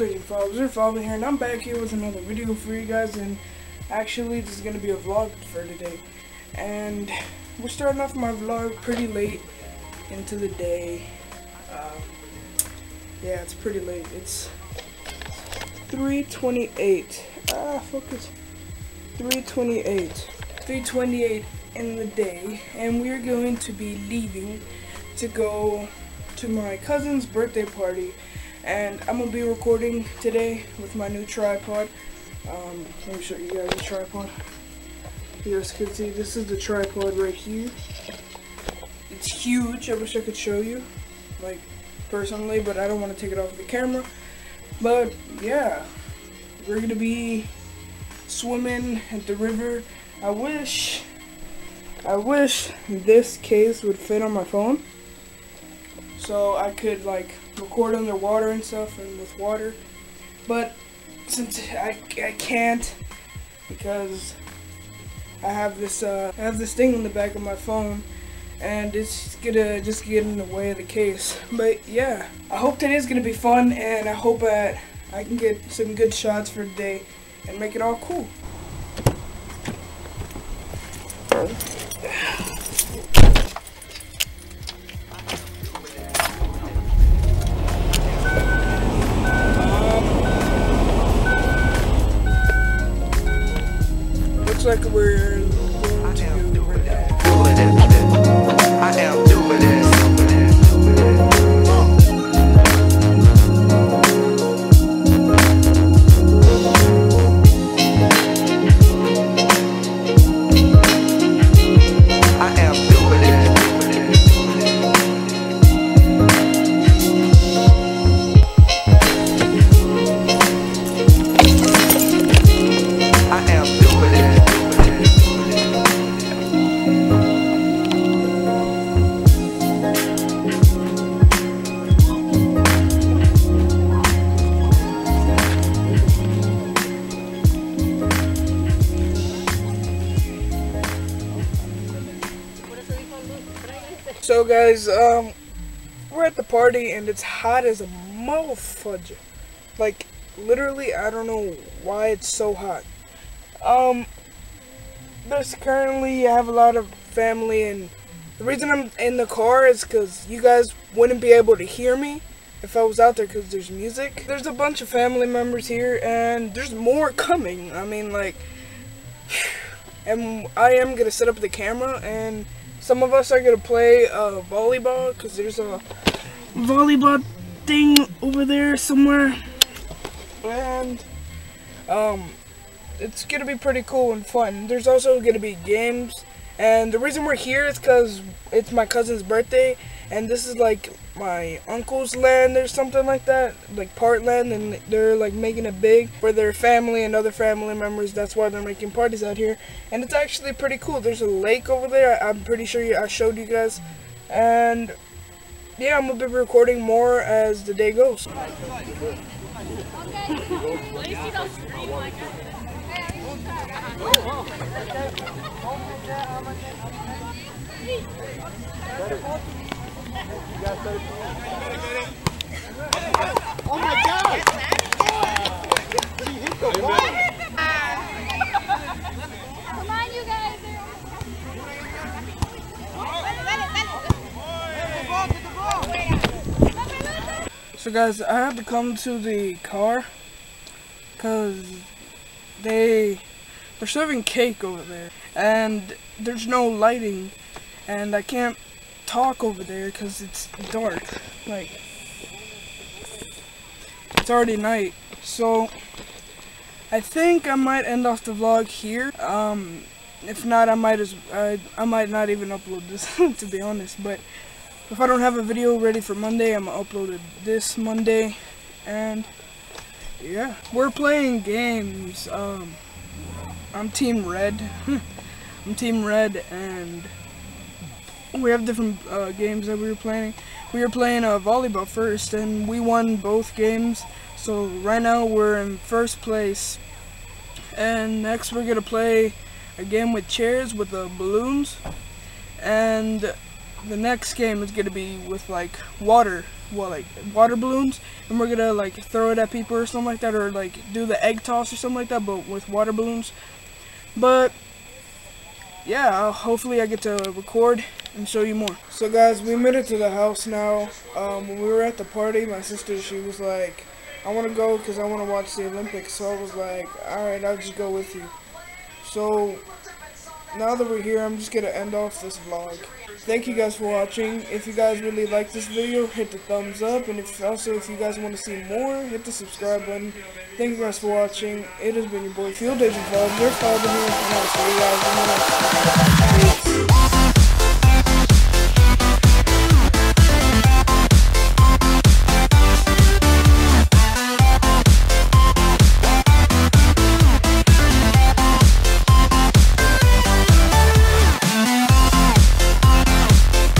boy Field85 Father here and I'm back here with another video for you guys and actually this is going to be a vlog for today. And we're starting off my vlog pretty late into the day. Um, yeah it's pretty late. It's 328 ah focus. 328 328 in the day and we're going to be leaving to go to my cousin's birthday party and I'm gonna be recording today with my new tripod. Um, let me show you guys the tripod. You guys can see this is the tripod right here. It's huge. I wish I could show you like personally but I don't want to take it off the camera. But yeah we're gonna be swimming at the river. I wish I wish this case would fit on my phone so I could like record underwater and stuff and with water. But since I, I can't because I have this uh, I have this thing on the back of my phone and it's gonna just get in the way of the case. But yeah, I hope today's gonna be fun and I hope that I can get some good shots for today and make it all cool. So guys, um, we're at the party and it's hot as a motherfucker. Like, literally, I don't know why it's so hot. Um, there's currently, I have a lot of family and the reason I'm in the car is because you guys wouldn't be able to hear me if I was out there because there's music. There's a bunch of family members here and there's more coming. I mean, like, and I am going to set up the camera and some of us are going to play uh, volleyball because there's a volleyball thing over there somewhere. And um, it's going to be pretty cool and fun. There's also going to be games. And the reason we're here is because it's my cousin's birthday. And this is like my uncle's land or something like that, like part land, and they're like making it big for their family and other family members. That's why they're making parties out here, and it's actually pretty cool. There's a lake over there. I'm pretty sure I showed you guys, and yeah, I'm gonna be recording more as the day goes. Oh my God! Come on, you guys. So guys, I had to come to the car because they they're serving cake over there and there's no lighting and I can't talk over there because it's dark. Like, it's already night. So, I think I might end off the vlog here. Um, if not, I might as I, I might not even upload this, to be honest. But if I don't have a video ready for Monday, I'm gonna upload it this Monday. And yeah, we're playing games. Um, I'm Team Red. I'm Team Red, and we have different uh, games that we were playing. We were playing uh, volleyball first, and we won both games. So right now we're in first place. And next we're gonna play a game with chairs with the uh, balloons. And the next game is gonna be with like water, well, like water balloons, and we're gonna like throw it at people or something like that, or like do the egg toss or something like that, but with water balloons. But yeah, hopefully I get to record and show you more. So guys, we made it to the house now. Um, when we were at the party, my sister, she was like, I want to go because I want to watch the Olympics. So I was like, alright, I'll just go with you. So now that we're here, I'm just going to end off this vlog. Thank you guys for watching. If you guys really like this video, hit the thumbs up. And if also, if you guys want to see more, hit the subscribe button. Thank you guys for watching. It has been your boy Field Agent Vlog, your father here, and I'll see you guys in the next one.